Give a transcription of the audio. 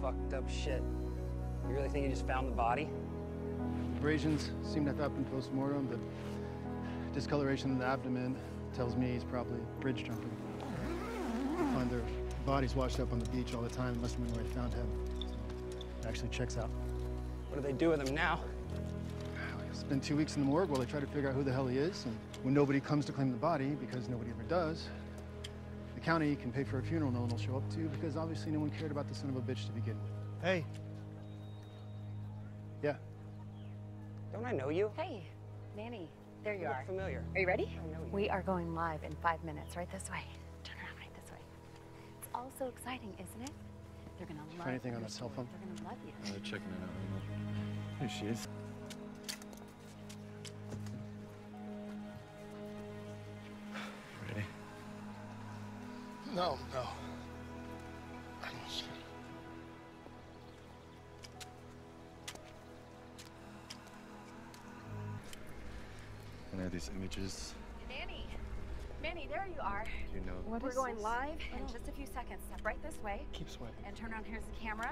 fucked up shit. You really think you just found the body? Abrasions seem to have happened post-mortem. The discoloration in the abdomen tells me he's probably bridge jumping. Find their bodies washed up on the beach all the time. It must have been where they found him. So it actually checks out. What do they do with him now? Spend two weeks in the morgue while they try to figure out who the hell he is. And when nobody comes to claim the body, because nobody ever does, the county can pay for a funeral no one will show up to because obviously no one cared about the son of a bitch to begin with. Hey. Yeah. Don't I know you? Hey, Manny. There you You look are. familiar. Are you ready? I know you. We are going live in five minutes. Right this way. Turn around right this way. It's all so exciting, isn't it? They're gonna love you. anything on your that cell phone? They're gonna love you. Uh, checking it out. There she is. No, no. I don't shut it. And I have these images. Manny. Manny, there you are. You know. We're going live in just a few seconds. Step right this way Keep sweating. and turn around. Here's the camera.